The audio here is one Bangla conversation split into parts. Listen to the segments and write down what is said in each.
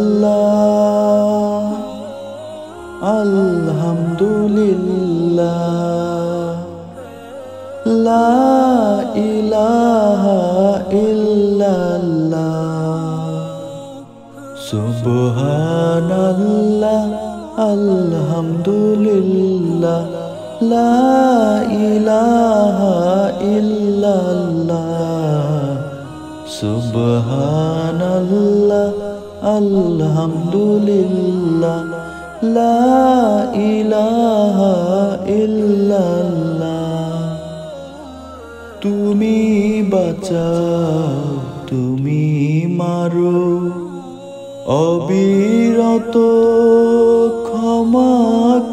সুবহানাল্লাহ আলহামদুলিল্লাহ লা ইলাহা ইল্লাল্লাহ সুবহানাল্লাহ আলহামদুলিল্লাহ লা ইলাহা ইল্লাল্লাহ সুবহানাল্লাহ, আলহামদুলিল্লাহ, লা ইলাহা ইল্লাল্লাহ। তুমি বাঁচাও, তুমি মারো, অবিরত ক্ষমা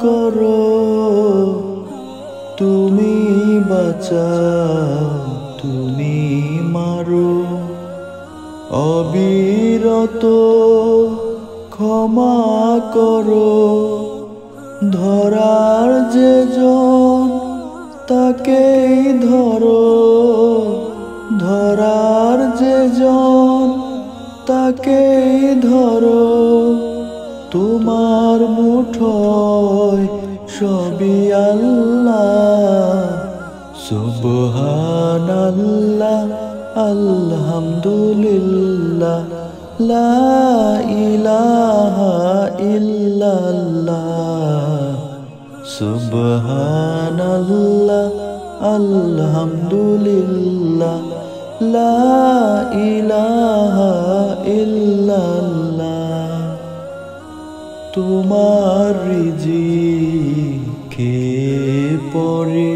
করো। তুমি বাঁচাও অবিরত ক্ষমা করো। ধরার যে জন তাকেই ধরো। ধরার যে জন তাকেই ধরো। তোমার মুঠোয় সবই আল্লাহ, সুবহানাল্লাহ। আলহামদুলিল্লাহ লা ইলাহা ইল্লাল্লাহ সুবহানাল্লাহ আলহামদুলিল্লাহ লা ইলাহা ইল্লাল্লাহ তোমার রিজিকে পরে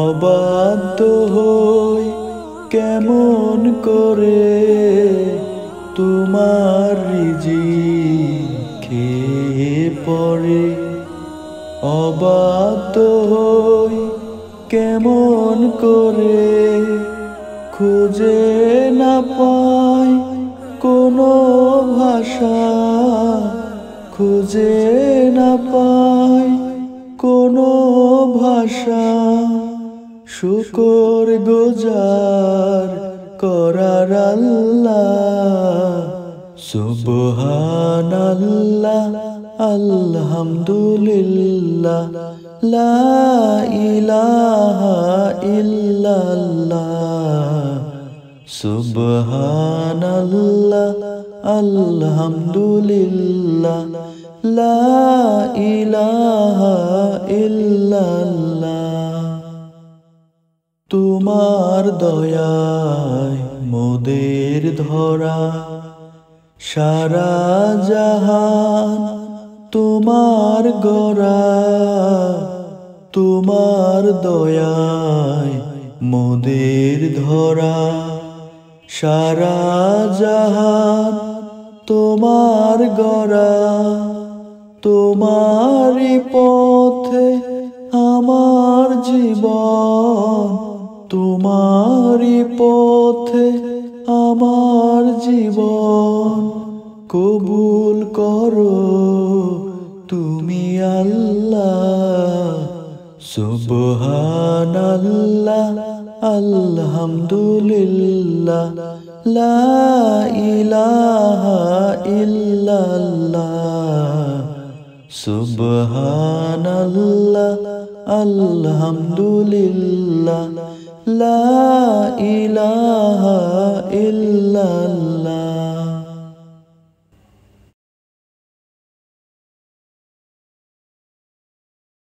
অবাধ্য হই কেমন করে তোমার রিজি রিজিকে পরে অবাধ্য হই কেমন করে খুঁজে না পাই কোনো ভাষা। খুঁজে না পাই কোনো ভাষা। শুকর গোজার করার আল্লাহ আলহামদুলিল্লাহ লা ইলাহা ইল্লাল্লাহ সুবহানাল্লাহ আলহামদুলিল্লাহ লা ইলাহা ইল্লাল্লাহ। তোমার দয়ায় মোদের ধরা, সারা জাহান তোমার গড়া, তোমার দয়ায় মোদের ধরা, সারা জাহান তোমার গড়া, তোমারই পথে আমার জীবন। তোমারই পথে আমার জীবন কবুল করো। তুমি আল্লাহ, সুবহানাল্লাহ, আলহামদুলিল্লাহ, লা ইলাহা ইল্লাল্লাহ, সুবহানাল্লাহ, আলহামদুলিল্লাহ। লা ইলাহা ইল্লাল্লাহ